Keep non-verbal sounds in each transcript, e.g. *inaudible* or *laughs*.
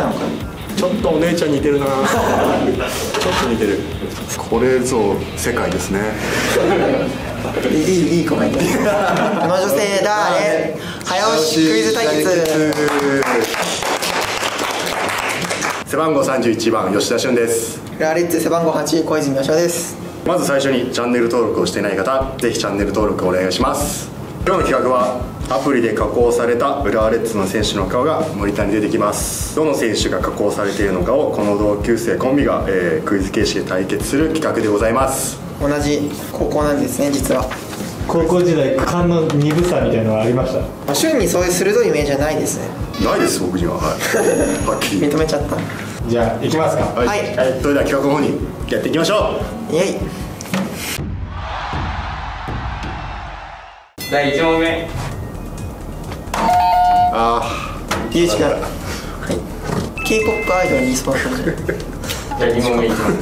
なんかちょっとお姉ちゃん似てるな。*laughs* ちょっと似てる。これぞ世界ですね。いいいいコメント。*laughs* この女性誰？早押しクイズ対決。背番号31番吉田俊です。ラリッツ背番号8小泉義雄です。まず最初にチャンネル登録をしていない方ぜひチャンネル登録お願いします。今日の企画はアプリで加工された浦和レッズの選手の顔がモニターに出てきます。どの選手が加工されているのかをこの同級生コンビが、えークイズ形式で対決する企画でございます。同じ高校なんですね実は。高校時代勘の鈍さみたいなのはありました？まあ俊にそういう鋭いイメージはないですね。ないです僕には。はい。*laughs* はっきり。認めちゃった。じゃあ行きますか。はい、はい。それでは企画の方にやっていきましょイエイ。第1問目うあゆうちくんはい K-POP アイドルにスポーツじゃあ2問目いきます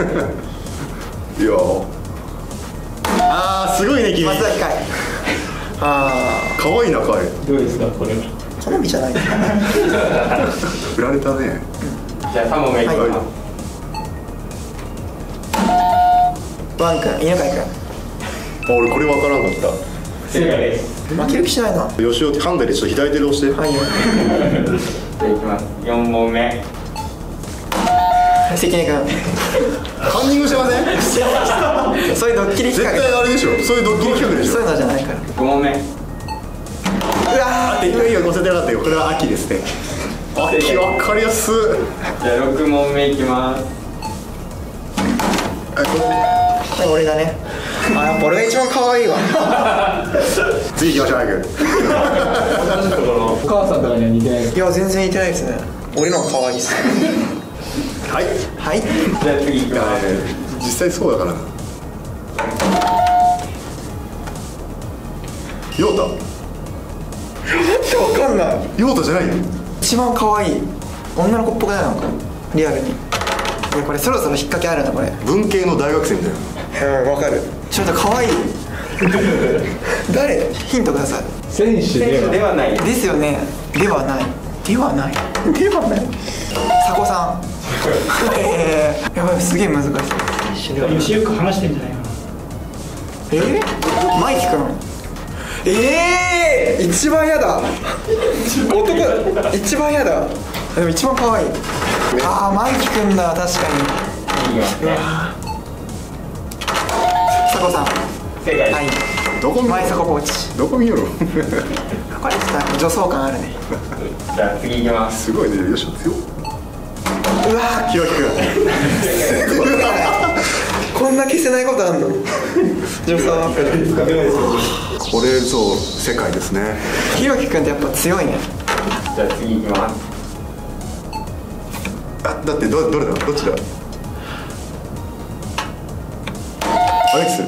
ーいや。ーあーすごいね君。松崎海。あ可愛いな彼。どうですかこれは？あ好みじゃない。振られたね。じゃあ3問目いきます、はい。ワンくん犬飼くんあ俺これ分からんかっ正解です負ける気しないな。吉尾ハンダでちょっと左手で押して、いじゃあい。きます4問目関根くんカンニングしてません？そういうドッキリ絶企画。対あれでしょ。そういうドッキリ企画でしょ。そういうのじゃないから。5問目。うわいいよいいよ載せてなかったよ。これは秋ですね秋分かりやす。いじゃあ6問目いきます俺だね。あやっぱ俺が一番可愛いわ。*laughs* 次行きましょう早く。お母さんとかには似てないいや全然似てないですね。俺の方が可愛いっす。はい。はい。じゃあ次いきます。えー実際そうだから。なヨータわかんない。ヨータじゃないよ一番可愛い女の子っぽくない？なんかリアルにいやこれそろそろ引っ掛けあるなこれ。文系の大学生みたいな。うんわかる。ちょっと可愛い。*laughs* 誰？ヒントください。選手ではない。ですよね。ではない。ではない。ではない。佐古さん。*laughs* えー、やばいすげえ難しい。よしよく話してんじゃないかな。え？ー、マイキ君ええー、一番嫌だ。男一番嫌だ。でも一番可愛い。ああマイキ君だ。確かに。次いきますね佐古さん。正解です、はい。どこ見前佐古コーチ。どこ見よろこれちょっと女装感あるねじゃあ次いきます。すごいね。よし強っ。うわひろきくん *laughs* な消せないことあんの？*laughs* これぞ世界ですね。ひろき君ってやっぱ強いね。じゃあ次いきます。あだってどどれだ？どっちだ？アレックス。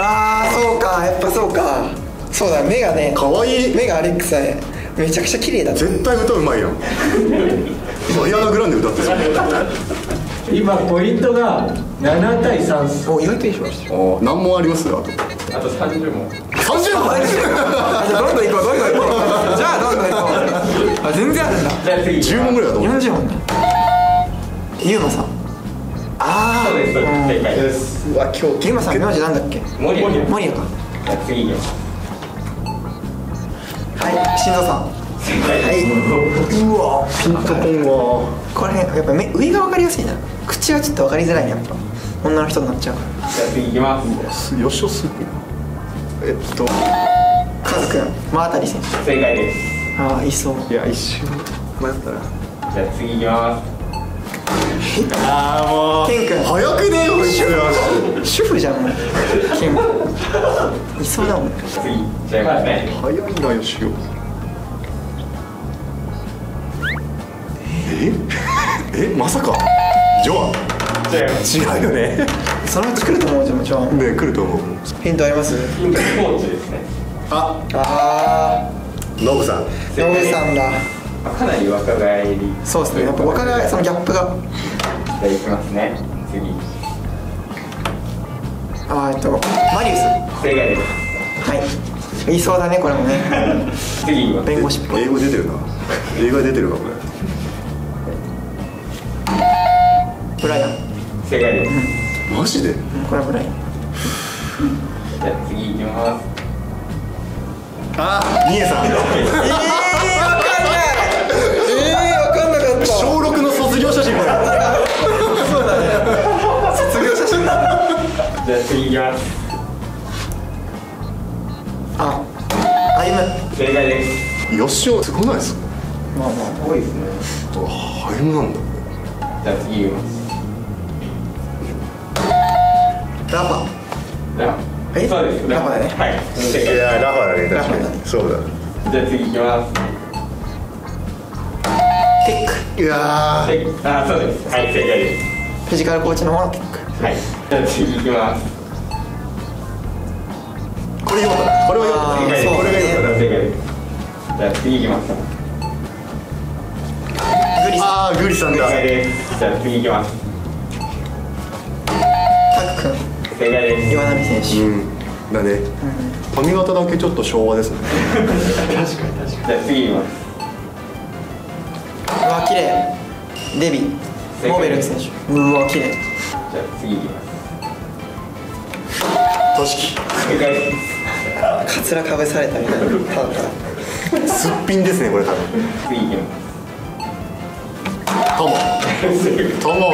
ああそうか。やっぱそうか。そうだ目がねかわい。い目がアレックスだね。めちゃくちゃ綺麗だ絶対歌うまいやん。マリアナグランデ歌ってた今ポイントが7対3お意外といいしましたあ何問あります？あと。あと30問。30問？あじゃあどんどん行こうどんどん行こう。じゃあどんどん行こう。*laughs* あ全然あるんだじゃあ次。いき10ます問ぐらいだと思う。40問。ねゆうまさん。ああそうですそうです正解です。うわ今日ゆうまさん名字なんだっけ？森谷。森谷か。じゃあ次いきます。はい心臓さんはい。うわピンとこんわこれやっぱ目上が分かりやすいな。口はちょっと分かりづらいねやっぱ。女の人になっちゃうからじゃあ次いきますすよ。しおすえっとカズくん。真当選手正解です。ああいそういや一瞬迷ったなじゃあ次いきます。ああもうケンくん早くねよ主婦じゃんもうケン。いそうだもん。次いっちゃいますね早いなよしおえ？*laughs* え？まさか？ジョア？違うよね。そのうち来ると思うじゃんもちろんね来ると思う。ヒントあります？ヒントコーチですね。あ。あノブさん。あノブさんだ。まあかなり若返り。そうですね。やっぱ若返そのギャップが。じゃあいきますね。次。あーえっとマリウス。正解です。はい。言いそうだねこれもね。*laughs* 次弁護士っぽい。英語出てるな。英語出てるかこれブライアン。正解です。マジで？うんこれはブライアン。じゃあ次いきます。あニエさん。えー、わかんない。えー、わかんなかった。小6の卒業写真これそうだね。卒業写真だ。じゃあ次いきます。あ歩む正解です。よしおすごないですか？まあまあ多いですね。うわハイムなんだ。じゃあ次いきますラファ。ラえ？そうです。ラファだね。はい。正い。解やラファだね。確かにそうだ。じゃあ次いきます。テック。いやであそうです。はい正解です。フィジカルコーチの方のテック。はい。じゃあ次いきます。これよかった。これはよかった。あー正解です。そうこれがよかった正解です。じゃあ次いきます。グリさん。ああグリさん正だ解です。じゃあ次いきます。タク君正解です岩波選手。うん。だね。髪型だけちょっと昭和ですね。じゃあ次いきます。うわ綺麗。デビモーベル選手。うわ綺麗。じゃあ次いきます。としき正解です。カツラかぶされたみたいな。ただただすっぴんですねこれ多分。次いきます。トモ。*laughs* トモ。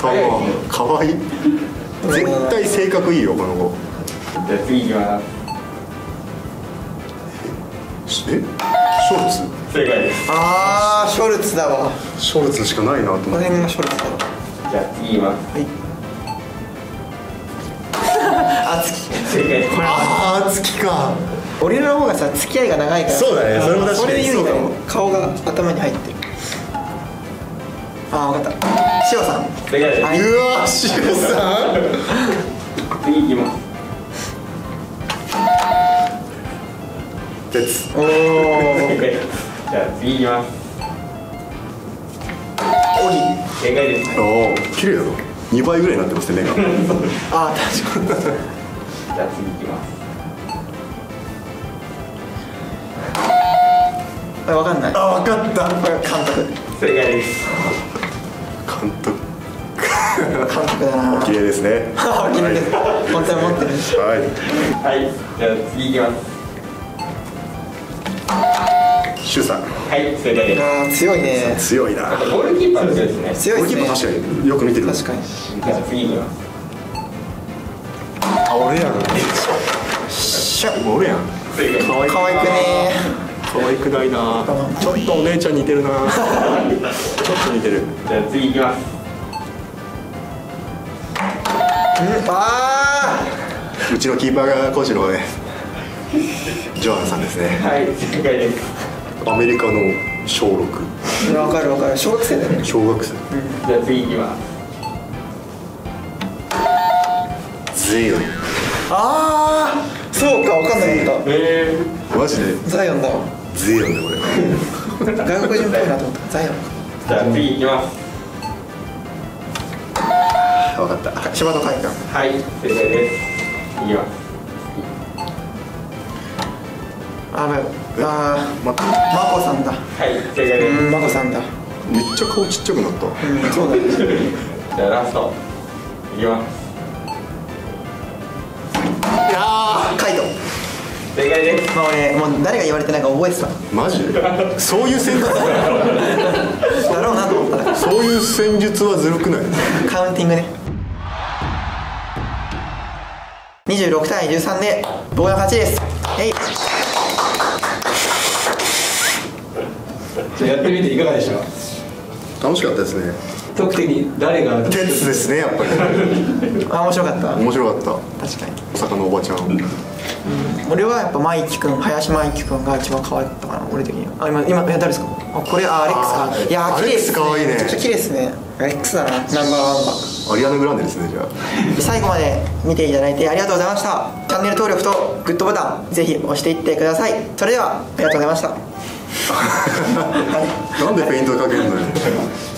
トモ。かわいい絶対性格いいよこの子。じゃあ次いきますえ？ショルツ？正解です。あーショルツだわ。ショルツしかないなと思って。この辺がショルツだわじゃあ次いきます。はい。あ月正解です。ああ月か。俺らの方がさ付き合いが長いから。そうだね。それも確かにそれで言う顔が頭に入ってる。あー分かった塩さん。です。はい。うわシオさん。次いきます。鉄おおじゃあ次いきますオギ正解ですおお綺麗だぞ2倍ぐらいになってますね目が。*laughs* あー確かに。じゃあ次いきます。*laughs* あ分かんない。あ分かった。これ監督正解です監督。監督だな綺麗ですね。あ綺麗です。本当に持ってる。はい。はい。じゃあ次いきます。シュウさん。はい正解です。強いね。強いな。ゴールキーパー強いですね。強いですね。ゴールキーパー確かによく見てる。確かに。じゃあ次いきます。あ俺やん。しゃ俺やん。可愛くね可愛くないな。ちょっとお姉ちゃん似てるな。ちょっと似てる。じゃあ次いきます。うんあうちのキーパーがコーチのねジョアンさんですね。はい正解です。アメリカの小6ー分かる分かる。小学生だね。小学生。じゃあ次いきます。ゼイオンああそうか分かんなかっえマジで？たザイオンだ。わゼイオンだこれ外国人っぽいなと思った。ザイオン。じゃあ次いきます。分かった。柴戸海岸はい正解です。いきますあーあまーマコさんだ。はい正解です。うんマコさんだ。めっちゃ顔ちっちゃくなった。うんそうだね。*laughs* じゃあラスト。いきますいやカイト。正解です。まあ俺もう誰が言われてないか覚えてた。ーマジ？でそういう戦術だろうなと思った。らそういう戦術はずるくない？カウンティングね。26対13で僕の勝ちです。えいじゃあやってみていかがでした？楽しかったですね特的に誰が鉄ですねやっぱり。*laughs* あ面白かった。面白かった。確かに。大阪のおばちゃん。俺はやっぱマイキ君林マイキ君が一番可愛かったかな俺的には。あ今今え誰ですか？あこれあアレックスか。いやーアレックス可愛いね。めちゃくちゃ綺麗ですね。アレックスだな。ナンバーワンは。アリアナ・グランデですねじゃあ。最後まで見ていただいてありがとうございました。チャンネル登録とグッドボタンぜひ押していってください。それではありがとうございました。*laughs* なんでペイントかけるのよ *laughs*